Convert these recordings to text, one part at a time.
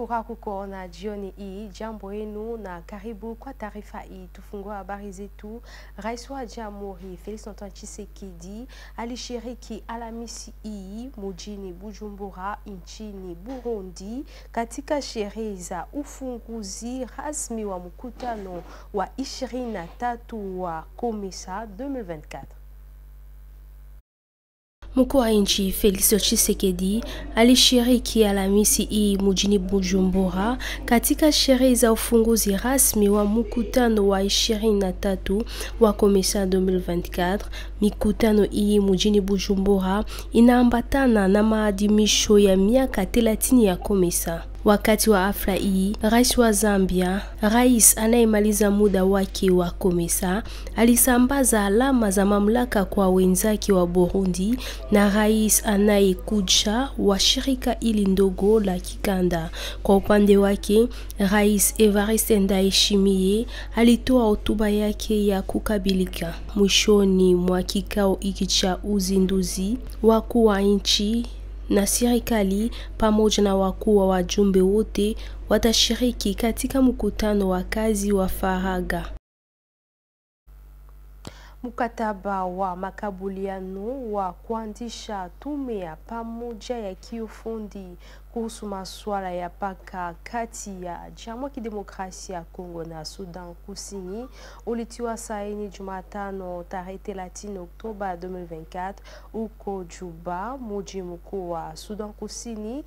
furaha kukuona jioni hii. Jambo yenu na karibu kwa taarifa hii. Tufungua habari zetu. Rais wa Jamhuri Felix Antoine Tshisekedi alishiriki Alhamisi hii mujini Bujumbura nchini Burundi katika sherehe za ufunguzi rasmi wa mkutano wa 23 wa COMESA 2024. Mkuu wa nchi Felix Tshisekedi alishiriki Alhamisi hii mjini Bujumbura katika sherehe za ufunguzi rasmi wa mkutano wa 23 wa Komesa 2024. Mikutano hii mjini Bujumbura inaambatana na maadhimisho ya miaka 30 ya COMESA. Wakati wa hafla hii, rais wa Zambia, rais anayemaliza muda wake wa Komesa, alisambaza alama za mamlaka kwa wenzake wa Burundi na rais anayekuja wa shirika hili ndogo la kikanda. Kwa upande wake, rais Evariste Ndayishimiye alitoa hotuba yake ya kukabilika. Mwishoni mwa kikao hiki cha uzinduzi, wakuu wa nchi na serikali pamoja na wakuu wa wajumbe wote watashiriki katika mkutano wa kazi wa faragha. Mkataba wa makubaliano wa kuanzisha tume ya pamoja ya kiufundi kuhusu masuala ya paka kati ya Jamhuri ya Kidemokrasia ya Kongo na Sudan Kusini ulitiwa saini Jumatano tarehe 30 Oktoba 2024 huko Juba, mji mkuu wa Sudan Kusini.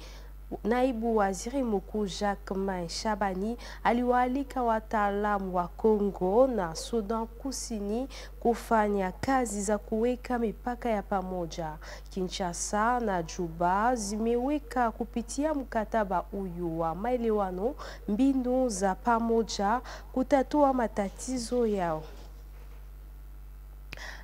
Naibu Waziri Mkuu Jacquemain Shabani aliwaalika wataalamu wa Kongo na Sudan Kusini kufanya kazi za kuweka mipaka ya pamoja. Kinshasa na Juba zimeweka kupitia mkataba huyu wa maelewano mbinu za pamoja kutatua matatizo yao.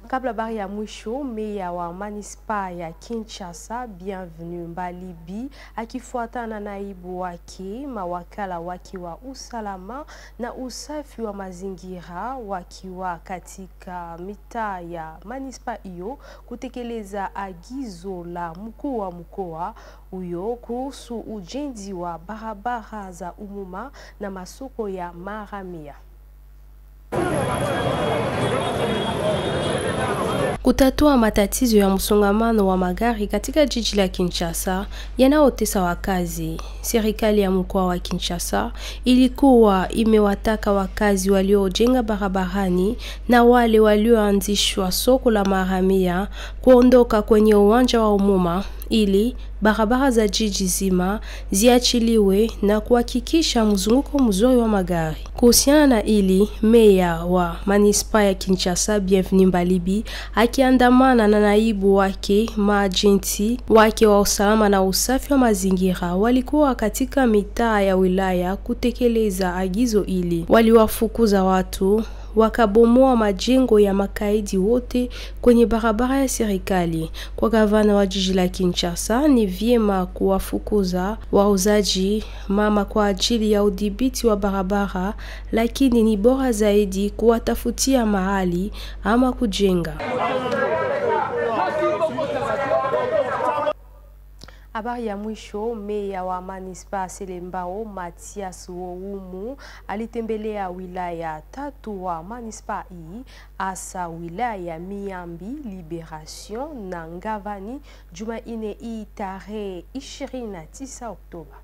Kabla habari ya mwisho, meya wa manispa ya Kinshasa Bienvenue Mbalibi akifuatana na naibu wake, mawakala wake wa usalama na usafi wa mazingira wakiwa katika mitaa ya manispa hiyo kutekeleza agizo la mkuu wa mkoa huyo kuhusu ujenzi wa barabara za umuma na masoko ya maramia. Kutatua matatizo ya msongamano wa magari katika jiji la Kinshasa yanayotesa wakazi. Serikali ya mkoa wa Kinshasa ilikuwa imewataka wakazi waliojenga barabarani na wale walioanzishwa soko la mahamia kuondoka kwenye uwanja wa umuma ili barabara za jiji zima ziachiliwe na kuhakikisha mzunguko mzuri wa magari. Kuhusiana na ili, meya wa manispaa ya Kinshasa Bienvenu Mbalibi akiandamana na naibu wake majenti wake wa usalama na usafi wa mazingira walikuwa katika mitaa ya wilaya kutekeleza agizo ili waliwafukuza watu wakabomoa majengo ya makaidi wote kwenye barabara ya serikali. Kwa gavana wa jiji la Kinshasa, ni vyema kuwafukuza wauzaji mama kwa ajili ya udhibiti wa barabara, lakini ni bora zaidi kuwatafutia mahali ama kujenga. Habari ya mwisho, meya wa manispaa Selembao Matias Woumu alitembelea wilaya tatu wa manispa hii, hasa wilaya ya Miambi, Liberation na Ngavani Jumanne hii tarehe 29 Oktoba.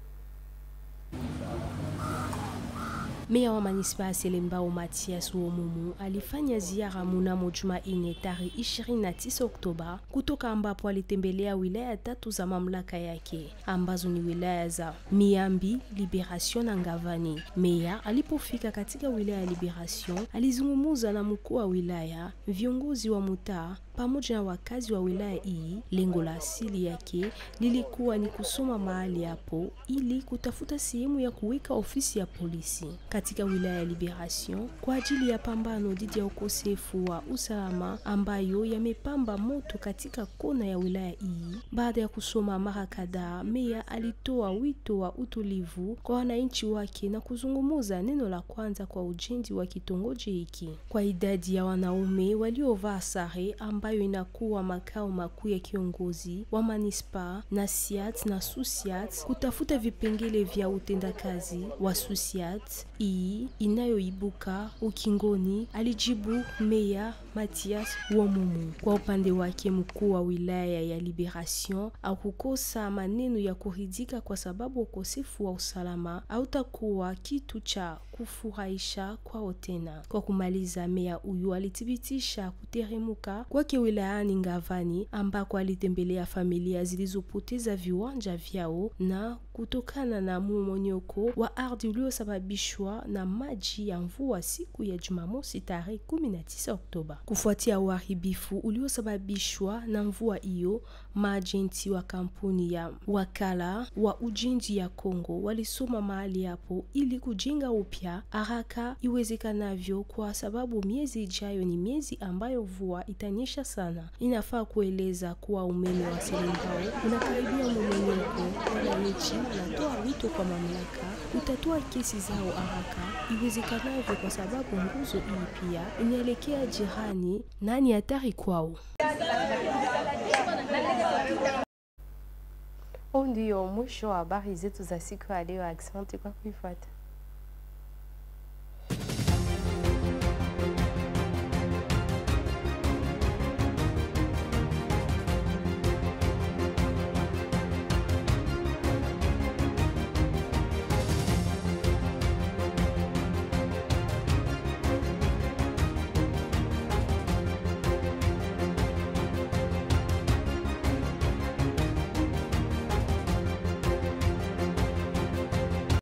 Meya wa manispaa ya Selembao Matias Womumu alifanya ziara mnamo Jumanne tarehe 29 Oktoba, kutoka ambapo alitembelea wilaya tatu za mamlaka yake ambazo ni wilaya za Miambi, Liberation na Ngavani. Meya alipofika katika wilaya ya Liberation alizungumza na mkuu wa wilaya, viongozi wa mtaa pamoja na wakazi wa wilaya hii. Lengo la asili yake lilikuwa ni kusoma mahali hapo ili kutafuta sehemu ya kuweka ofisi ya polisi katika wilaya ya Liberation kwa ajili ya pambano dhidi ya ukosefu wa usalama ambayo yamepamba moto katika kona ya wilaya hii. Baada ya kusoma mara kadhaa, meya alitoa wito wa utulivu kwa wananchi wake na kuzungumuza neno la kwanza kwa ujenzi wa kitongoji hiki kwa idadi ya wanaume waliovaa sare ambayo inakuwa makao makuu ya kiongozi wa manispa na siat na susiat kutafuta vipengele vya utendakazi wa susiat hii inayoibuka ukingoni, alijibu meya Matias Wamumu. Kwa upande wake, mkuu wa wilaya ya Liberation akukosa maneno ya kuridhika kwa sababu ukosefu wa usalama hautakuwa kitu cha kufurahisha kwao tena. Kwa kumaliza, meya huyu alithibitisha kuteremuka kwake wilayani Ngavani ambako alitembelea familia zilizopoteza viwanja vyao na kutokana na mmomonyoko wa ardhi uliosababishwa na maji ya mvua siku ya Jumamosi tarehe 19 Oktoba. Kufuatia uharibifu uliosababishwa na mvua hiyo, maajenti wa kampuni ya wakala wa ujenzi ya Kongo walisoma mahali hapo ili kujenga upya haraka iwezekanavyo, kwa sababu miezi ijayo ni miezi ambayo mvua itanyesha sana. Inafaa kueleza kuwa umeme wa Selengao unakaribia mmomonyoko. Wananchi wanatoa wito kwa mamlaka kutatua kesi zao haraka iwezekanavyo, kwa sababu nguzo hii pia inaelekea jirani na ni hatari kwao. Huu ndio mwisho wa habari zetu za siku ya leo. Asante kwa kuifuata.